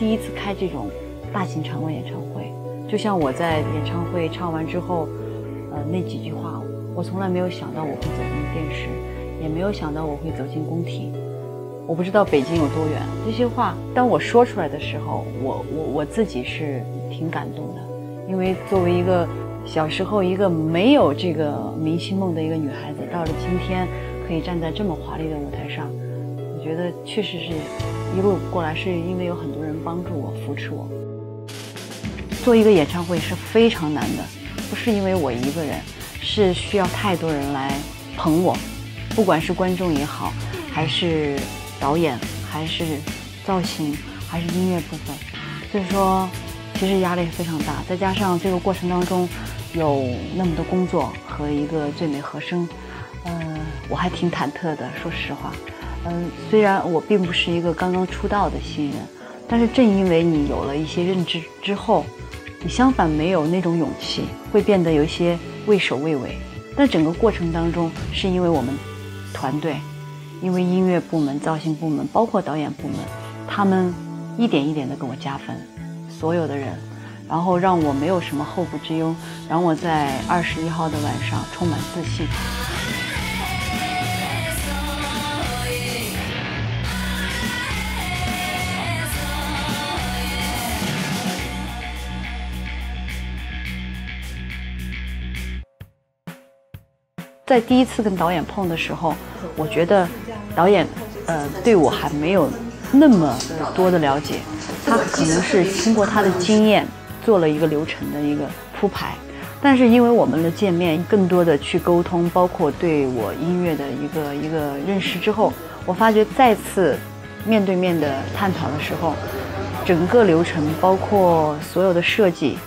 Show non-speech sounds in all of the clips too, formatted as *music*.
第一次开这种大型场馆演唱会，就像我在演唱会唱完之后，呃，那几句话，我从来没有想到我会走进电视，也没有想到我会走进工体。我不知道北京有多远，这些话当我说出来的时候，我我我自己是挺感动的，因为作为一个小时候一个没有这个明星梦的一个女孩子，到了今天可以站在这么华丽的舞台上，我觉得确实是一路过来是因为有很多人帮助我、扶持我。做一个演唱会是非常难的，不是因为我一个人，是需要太多人来捧我，不管是观众也好，还是。导演还是造型还是音乐部分，所以说其实压力非常大。再加上这个过程当中有那么多工作和一个最美和声，嗯，我还挺忐忑的。说实话，嗯，虽然我并不是一个刚刚出道的新人，但是正因为你有了一些认知之后，你相反没有那种勇气，会变得有一些畏首畏尾。但整个过程当中，是因为我们团队。因为音乐部门、造型部门，包括导演部门，他们一点一点的给我加分，所有的人，然后让我没有什么后顾之忧，让我在二十一号的晚上充满自信。在第一次跟导演碰的时候，我觉得。导演，呃，对我还没有那么多的了解，他可能是通过他的经验做了一个流程的一个铺排，但是因为我们的见面，更多的去沟通，包括对我音乐的一个一个认识之后，我发觉再次面对面的探讨的时候，整个流程包括所有的设计，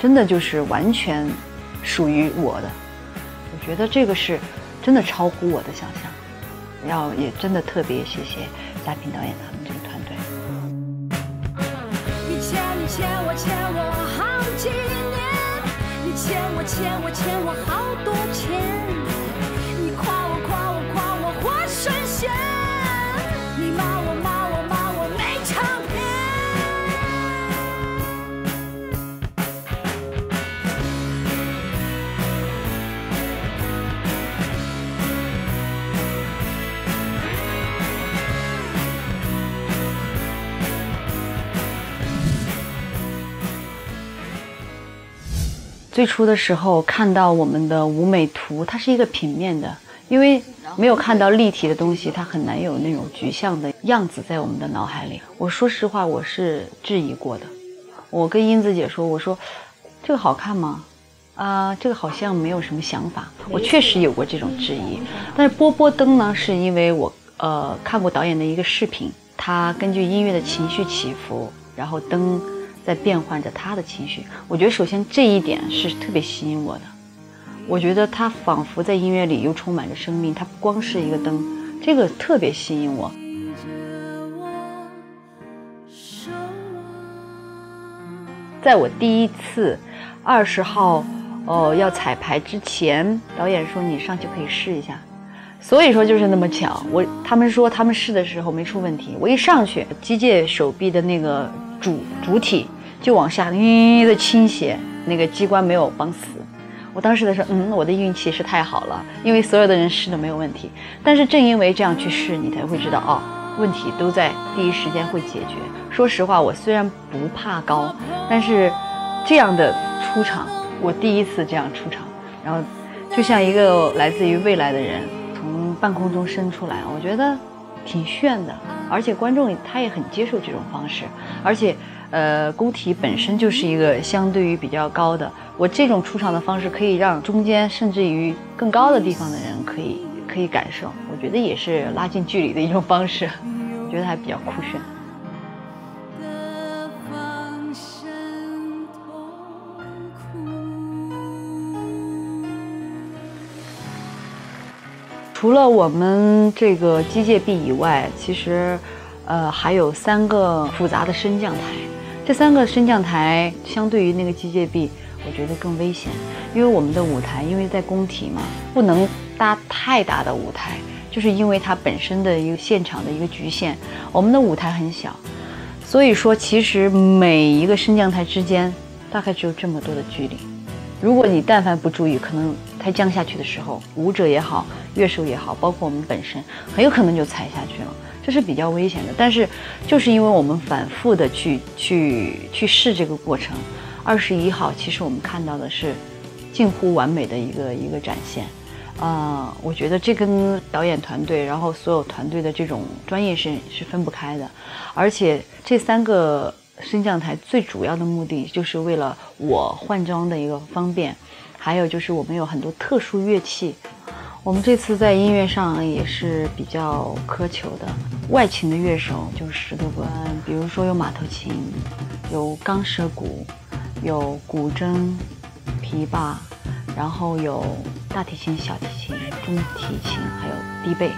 真的就是完全属于我的，觉得这个是真的超乎我的想象。要也真的特别谢谢嘉平导演他们这个团队。你欠你欠我欠我好几年，你欠我欠我欠我好多钱。最初的时候看到我们的舞美图，它是一个平面的，因为没有看到立体的东西，它很难有那种具象的样子在我们的脑海里。我说实话，我是质疑过的。我跟英子姐说：“我说这个好看吗？啊，这个好像没有什么想法。”我确实有过这种质疑。但是波波灯呢，是因为我呃看过导演的一个视频，他根据音乐的情绪起伏，然后灯。在变换着他的情绪，我觉得首先这一点是特别吸引我的。我觉得他仿佛在音乐里又充满着生命，他不光是一个灯，这个特别吸引我。在我第一次二十号哦要彩排之前，导演说你上去可以试一下，所以说就是那么巧，我他们说他们试的时候没出问题，我一上去，机械手臂的那个主主体。就往下咦的倾斜，那个机关没有绑死。我当时的时候，嗯，我的运气是太好了，因为所有的人试都没有问题。但是正因为这样去试，你才会知道哦，问题都在第一时间会解决。说实话，我虽然不怕高，但是这样的出场，我第一次这样出场，然后就像一个来自于未来的人从半空中升出来，我觉得挺炫的。而且观众他也很接受这种方式，而且。呃，工体本身就是一个相对于比较高的，我这种出场的方式可以让中间甚至于更高的地方的人可以可以感受，我觉得也是拉近距离的一种方式，觉得还比较酷炫。除了我们这个机械臂以外，其实，呃，还有三个复杂的升降台。这三个升降台相对于那个机械臂，我觉得更危险，因为我们的舞台因为在工体嘛，不能搭太大的舞台，就是因为它本身的一个现场的一个局限，我们的舞台很小，所以说，其实每一个升降台之间大概只有这么多的距离。如果你但凡不注意，可能它降下去的时候，舞者也好，乐手也好，包括我们本身，很有可能就踩下去了，这是比较危险的。但是，就是因为我们反复的去去去试这个过程，二十一号其实我们看到的是近乎完美的一个一个展现。啊，我觉得这跟导演团队，然后所有团队的这种专业是是分不开的，而且这三个升降台最主要的目的就是为了我换装的一个方便，还有就是我们有很多特殊乐器，我们这次在音乐上也是比较苛求的，外勤的乐手就十多个，比如说有马头琴，有钢舌鼓，有古筝，琵琶。然后有大提琴、小提琴、中提琴，还有低贝，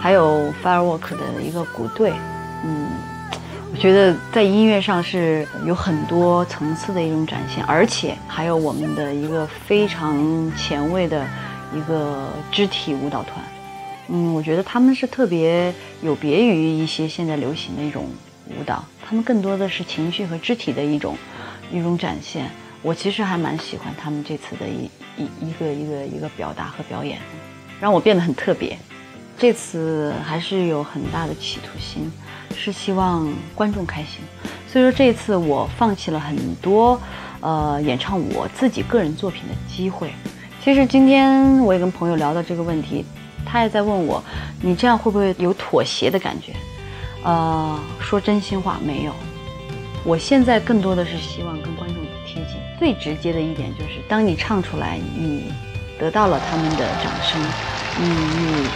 还有 Firework 的一个鼓队。嗯，觉得在音乐上是有很多层次的一种展现，而且还有我们的一个非常前卫的一个肢体舞蹈团。嗯，我觉得他们是特别有别于一些现在流行的一种舞蹈，他们更多的是情绪和肢体的一种一种展现。我其实还蛮喜欢他们这次的一一一个一个一个表达和表演，让我变得很特别。这次还是有很大的企图心，是希望观众开心。所以说这次我放弃了很多，呃，演唱我自己个人作品的机会。其实今天我也跟朋友聊到这个问题，他也在问我，你这样会不会有妥协的感觉？呃，说真心话，没有。我现在更多的是希望跟观众贴近。最直接的一点就是，当你唱出来，你得到了他们的掌声，你你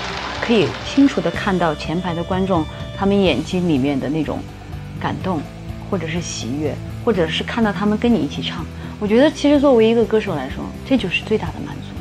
可以清楚的看到前排的观众他们眼睛里面的那种感动，或者是喜悦，或者是看到他们跟你一起唱。我觉得，其实作为一个歌手来说，这就是最大的满足。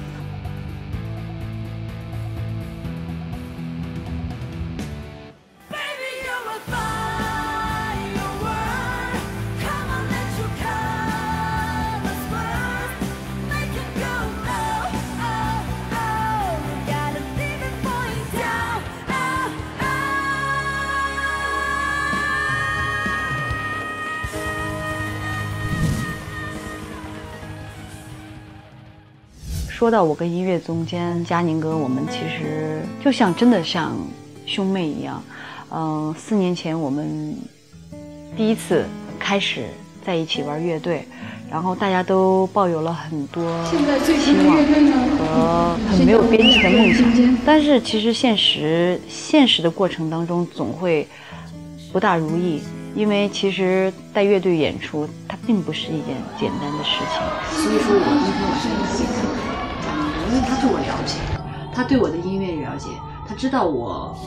说到我跟音乐总监佳宁哥，我们其实就像真的像兄妹一样。嗯，四年前我们第一次开始在一起玩乐队，然后大家都抱有了很多期望和很没有边际的梦想。但是其实现实现实的过程当中总会不大如意，因为其实带乐队演出它并不是一件简单的事情。所以说我今天晚上也因为他对我了解，他对我的音乐了解，他知道我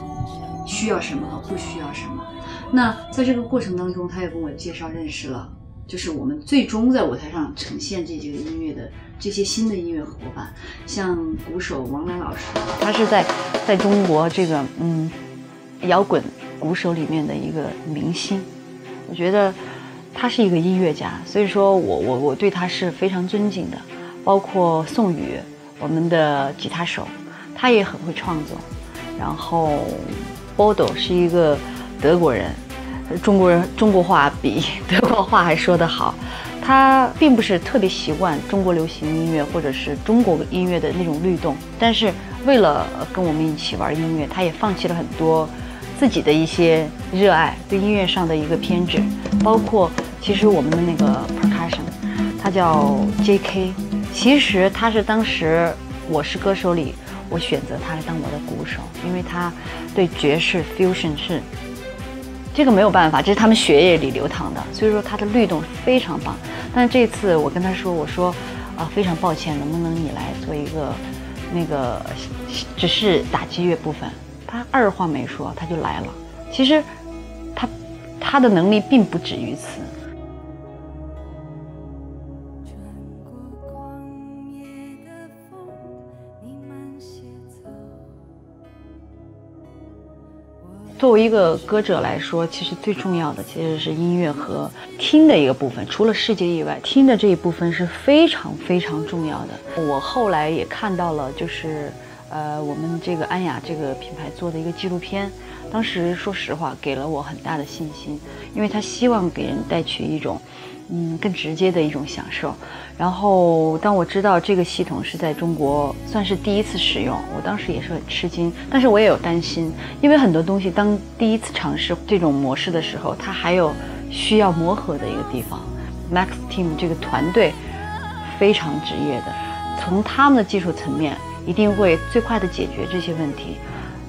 需要什么和不需要什么。那在这个过程当中，他也跟我介绍认识了，就是我们最终在舞台上呈现这几个音乐的这些新的音乐伙伴，像鼓手王楠老师，他是在在中国这个嗯摇滚鼓手里面的一个明星，我觉得他是一个音乐家，所以说我我我对他是非常尊敬的，包括宋宇。我们的吉他手，他也很会创作。然后，Bodo 是一个德国人，中国人中国话比德国话还说得好。他并不是特别习惯中国流行音乐或者是中国音乐的那种律动，但是为了跟我们一起玩音乐，他也放弃了很多自己的一些热爱，对音乐上的一个偏执。包括其实我们的那个 percussion，他叫 J.K。其实他是当时我是歌手里，我选择他来当我的鼓手，因为他对爵士 fusion 是这个没有办法，这是他们血液里流淌的，所以说他的律动非常棒。但这次我跟他说，我说啊非常抱歉，能不能你来做一个那个只是打击乐部分？他二话没说他就来了。其实他他的能力并不止于此。作为一个歌者来说，其实最重要的其实是音乐和听的一个部分。除了世界以外，听的这一部分是非常非常重要的。我后来也看到了，就是，呃，我们这个安雅这个品牌做的一个纪录片。当时说实话，给了我很大的信心，因为他希望给人带去一种，嗯，更直接的一种享受。然后当我知道这个系统是在中国算是第一次使用，我当时也是很吃惊，但是我也有担心，因为很多东西当第一次尝试这种模式的时候，它还有需要磨合的一个地方。Max Team 这个团队非常职业的，从他们的技术层面一定会最快的解决这些问题。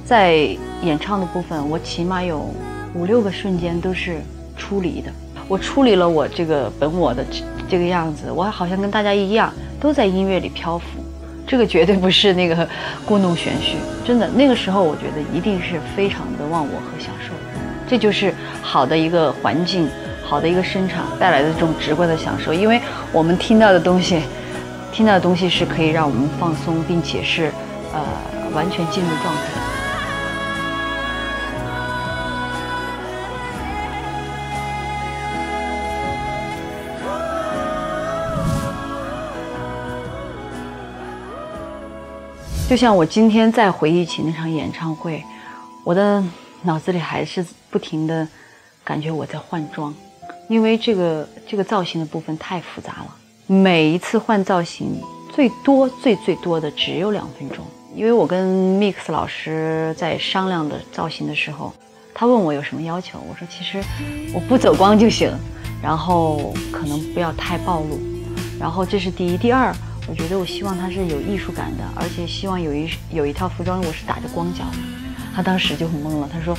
在演唱的部分，我起码有五六个瞬间都是出离的。我处理了我这个本我的这个样子，我好像跟大家一样，都在音乐里漂浮。这个绝对不是那个故弄玄虚，真的。那个时候，我觉得一定是非常的忘我和享受。这就是好的一个环境，好的一个声场带来的这种直观的享受。因为我们听到的东西，听到的东西是可以让我们放松，并且是呃完全进入状态。就像我今天再回忆起那场演唱会，我的脑子里还是不停的感觉我在换装，因为这个这个造型的部分太复杂了。每一次换造型，最多最最多的只有两分钟。因为我跟 Mix 老师在商量的造型的时候，他问我有什么要求，我说其实我不走光就行，然后可能不要太暴露，然后这是第一，第二。我觉得我希望它是有艺术感的，而且希望有一有一套服装我是打着光脚的。他当时就很懵了，他说：“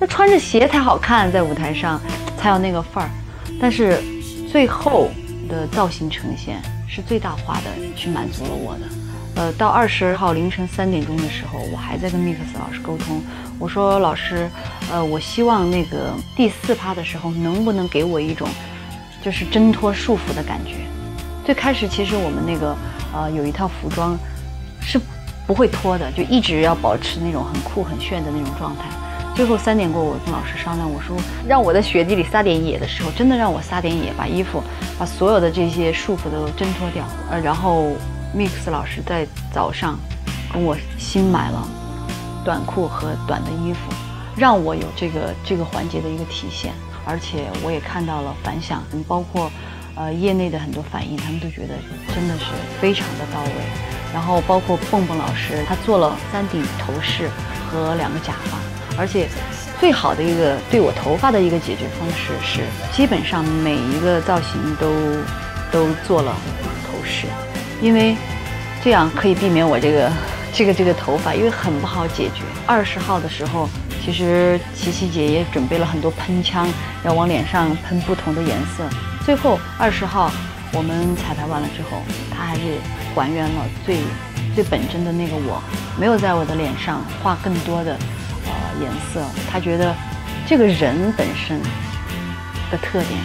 那穿着鞋才好看，在舞台上才有那个范儿。”但是最后的造型呈现是最大化的去满足了我的。呃，到二十号凌晨三点钟的时候，我还在跟 Mix 老师沟通，我说：“老师，呃，我希望那个第四趴的时候能不能给我一种就是挣脱束缚的感觉。”最开始其实我们那个呃有一套服装是不会脱的，就一直要保持那种很酷很炫的那种状态。最后三点过，我跟老师商量，我说让我在雪地里撒点野的时候，真的让我撒点野，把衣服把所有的这些束缚都挣脱掉。呃，然后 Mix 老师在早上跟我新买了短裤和短的衣服，让我有这个这个环节的一个体现，而且我也看到了反响，嗯包括。呃，业内的很多反应，他们都觉得真的是非常的到位。然后包括蹦蹦老师，他做了三顶头饰和两个假发，而且最好的一个对我头发的一个解决方式是，基本上每一个造型都都做了头饰，因为这样可以避免我这个 *laughs* 这个这个头发，因为很不好解决。二十号的时候，其实琪琪姐也准备了很多喷枪，要往脸上喷不同的颜色。最后二十号，我们彩排完了之后，他还是还原了最最本真的那个我，没有在我的脸上画更多的呃颜色。他觉得这个人本身的特点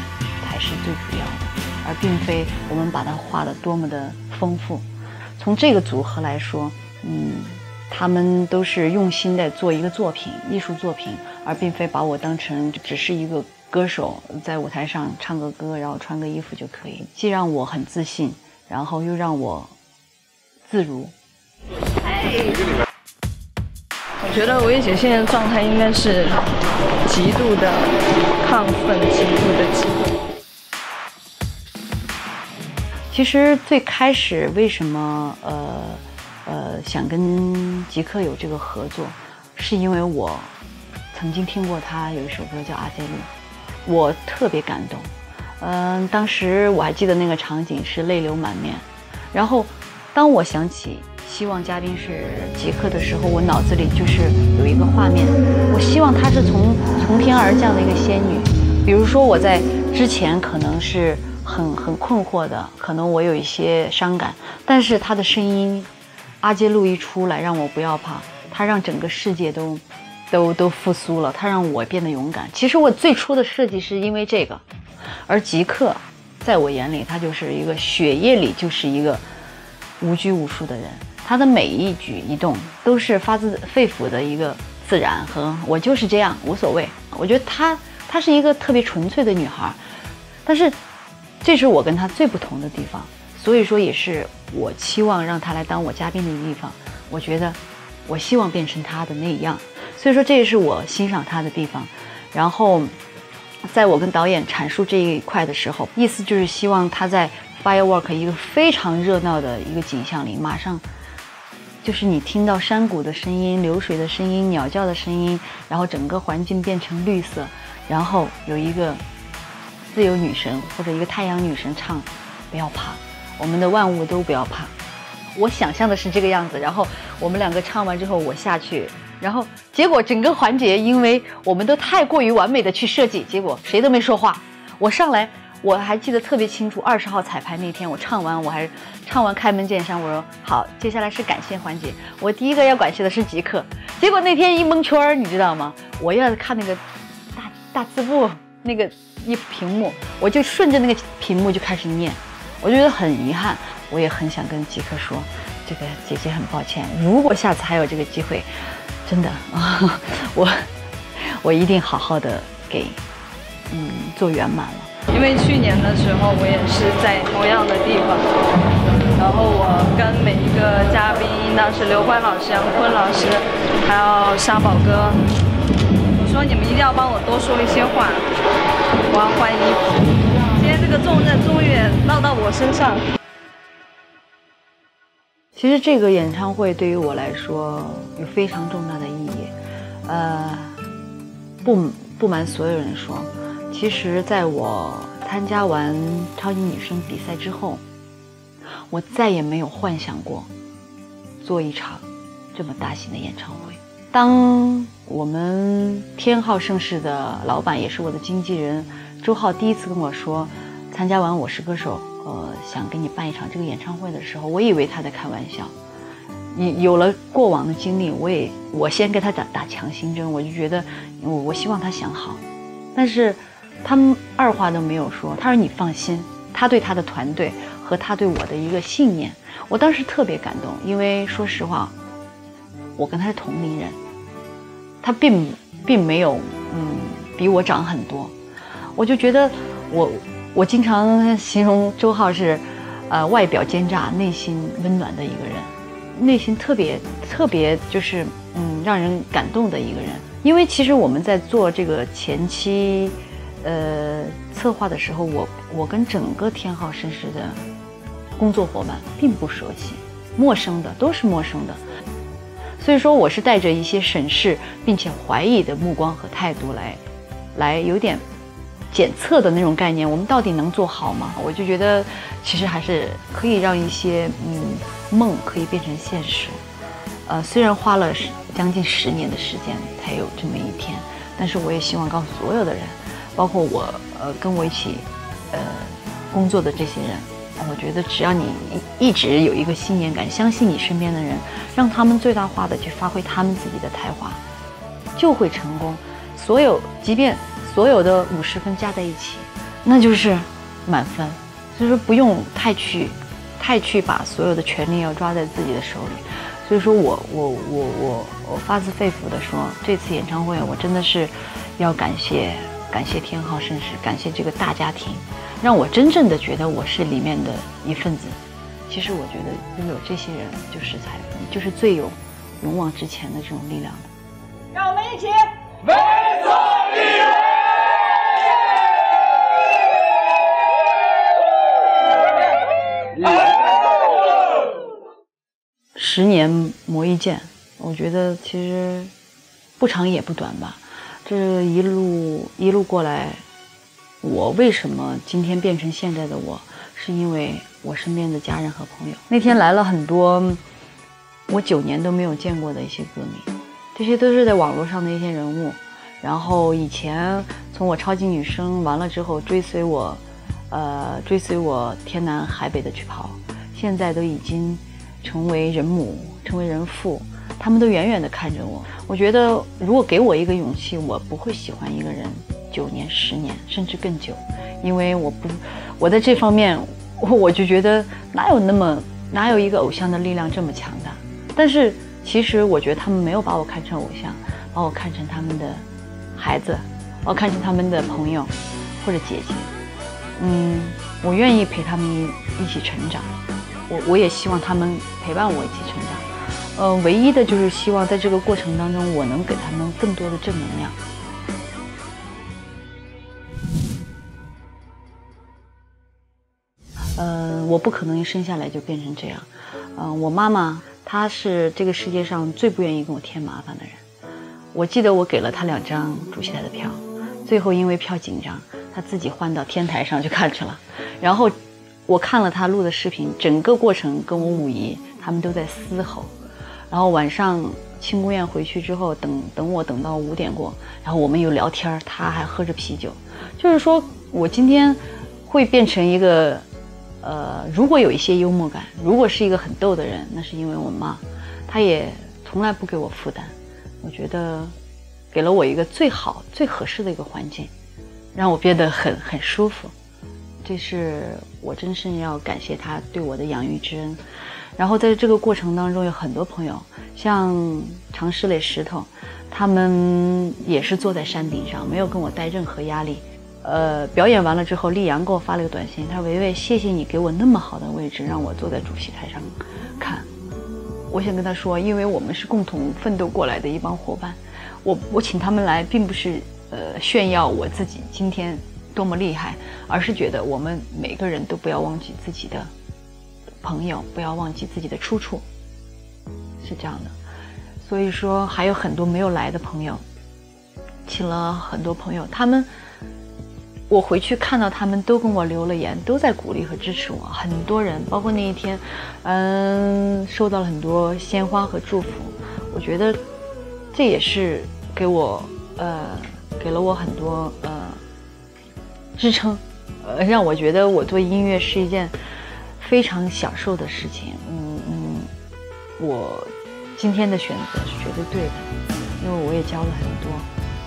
才是最主要的，而并非我们把它画的多么的丰富。从这个组合来说，嗯，他们都是用心在做一个作品，艺术作品，而并非把我当成只是一个。歌手在舞台上唱个歌，然后穿个衣服就可以，既让我很自信，然后又让我自如。我觉得薇姐现在的状态应该是极度的亢奋，极度的激动。其实最开始为什么呃呃想跟极客有这个合作，是因为我曾经听过他有一首歌叫《阿杰路》。我特别感动，嗯，当时我还记得那个场景是泪流满面。然后，当我想起希望嘉宾是杰克的时候，我脑子里就是有一个画面，我希望她是从从天而降的一个仙女。比如说我在之前可能是很很困惑的，可能我有一些伤感，但是她的声音，阿杰路一出来，让我不要怕，她让整个世界都。都都复苏了，他让我变得勇敢。其实我最初的设计是因为这个，而极客，在我眼里，他就是一个血液里就是一个无拘无束的人，他的每一举一动都是发自肺腑的一个自然和我就是这样无所谓。我觉得她她是一个特别纯粹的女孩，但是这是我跟她最不同的地方，所以说也是我期望让她来当我嘉宾的一个地方。我觉得我希望变成她的那样，所以说这也是我欣赏他的地方。然后，在我跟导演阐述这一块的时候，意思就是希望他在 firework 一个非常热闹的一个景象里，马上就是你听到山谷的声音、流水的声音、鸟叫的声音，然后整个环境变成绿色，然后有一个自由女神或者一个太阳女神唱：“不要怕，我们的万物都不要怕。”我想象的是这个样子，然后我们两个唱完之后，我下去，然后结果整个环节，因为我们都太过于完美的去设计，结果谁都没说话。我上来，我还记得特别清楚，二十号彩排那天，我唱完，我还唱完开门见山，我说好，接下来是感谢环节，我第一个要感谢的是极客。结果那天一蒙圈儿，你知道吗？我要看那个大大字幕，那个一屏幕，我就顺着那个屏幕就开始念，我就觉得很遗憾。我也很想跟吉克说，这个姐姐很抱歉。如果下次还有这个机会，真的啊，*laughs* 我我一定好好的给嗯做圆满了。因为去年的时候我也是在同样的地方，然后我跟每一个嘉宾，当时刘欢老师、杨坤老师，还有沙宝哥，我说你们一定要帮我多说一些话，我要换衣服。今天这个重任终于落到我身上。其实这个演唱会对于我来说有非常重大的意义，呃，不不瞒所有人说，其实在我参加完超级女声比赛之后，我再也没有幻想过做一场这么大型的演唱会。当我们天浩盛世的老板也是我的经纪人周浩第一次跟我说，参加完《我是歌手》。呃，想给你办一场这个演唱会的时候，我以为他在开玩笑。你有了过往的经历，我也我先给他打打强心针，我就觉得我我希望他想好。但是他们二话都没有说，他说你放心，他对他的团队和他对我的一个信念，我当时特别感动，因为说实话，我跟他是同龄人，他并并没有嗯比我长很多，我就觉得我。我经常形容周浩是，呃，外表奸诈，内心温暖的一个人，内心特别特别就是嗯让人感动的一个人。因为其实我们在做这个前期，呃，策划的时候，我我跟整个天浩绅士的工作伙伴并不熟悉，陌生的都是陌生的，所以说我是带着一些审视并且怀疑的目光和态度来，来有点。检测的那种概念，我们到底能做好吗？我就觉得，其实还是可以让一些嗯梦可以变成现实。呃，虽然花了将近十年的时间才有这么一天，但是我也希望告诉所有的人，包括我呃跟我一起呃工作的这些人，我觉得只要你一直有一个信念感，相信你身边的人，让他们最大化的去发挥他们自己的才华，就会成功。所有即便。所有的五十分加在一起，那就是满分。所以说不用太去，太去把所有的权利要抓在自己的手里。所以说我我我我我发自肺腑的说，这次演唱会我真的是要感谢感谢天浩绅士，感谢这个大家庭，让我真正的觉得我是里面的一份子。其实我觉得拥有这些人就是财富，就是最有勇往直前的这种力量的。让我们一起为所欲为。十年磨一剑，我觉得其实不长也不短吧。这一路一路过来，我为什么今天变成现在的我，是因为我身边的家人和朋友。那天来了很多我九年都没有见过的一些歌迷，这些都是在网络上的一些人物。然后以前从我超级女声完了之后，追随我，呃，追随我天南海北的去跑，现在都已经。成为人母，成为人父，他们都远远地看着我。我觉得，如果给我一个勇气，我不会喜欢一个人九年、十年，甚至更久，因为我不，我在这方面，我 *laughs* 我就觉得哪有那么哪有一个偶像的力量这么强大？但是其实我觉得他们没有把我看成偶像，把我看成他们的孩子，我看成他们的朋友或者姐姐。嗯，我愿意陪他们一起成长。我我也希望他们陪伴我一起成长，呃，唯一的就是希望在这个过程当中，我能给他们更多的正能量。呃，我不可能一生下来就变成这样。嗯，我妈妈她是这个世界上最不愿意给我添麻烦的人。我记得我给了她两张主席台的票，最后因为票紧张，她自己换到天台上去看去了。然后我看了他录的视频，整个过程跟我五姨他们都在嘶吼。然后晚上庆功宴回去之后，等等我等到五点过，然后我们又聊天，他还喝着啤酒。就是说我今天会变成一个。呃，如果有一些幽默感，如果是一个很逗的人，那是因为我妈，她也从来不给我负担，我觉得给了我一个最好、最合适的一个环境，让我变得很很舒服，这是我真正要感谢他对我的养育之恩。然后在这个过程当中，有很多朋友，像常石磊、石头，他们也是坐在山顶上，没有跟我带任何压力。呃，表演完了之后，丽阳给我发了个短信，他说：“维维，谢谢你给我那么好的位置，让我坐在主席台上看。”我想跟他说，因为我们是共同奋斗过来的一帮伙伴，我我请他们来，并不是呃炫耀我自己今天多么厉害，而是觉得我们每个人都不要忘记自己的朋友，不要忘记自己的出处，是这样的。所以说，还有很多没有来的朋友，请了很多朋友，他们。我回去看到他们都跟我留了言，都在鼓励和支持我。很多人，包括那一天，嗯，收到了很多鲜花和祝福。我觉得这也是给我，呃，给了我很多呃支撑，呃，让我觉得我做音乐是一件非常享受的事情。嗯嗯，我今天的选择是绝对对的，因为我也交了很多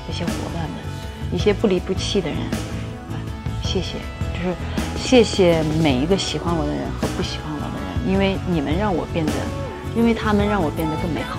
这些伙伴们，一些不离不弃的人。谢谢，就是谢谢每一个喜欢我的人和不喜欢我的人，因为你们让我变得，因为他们让我变得更美好。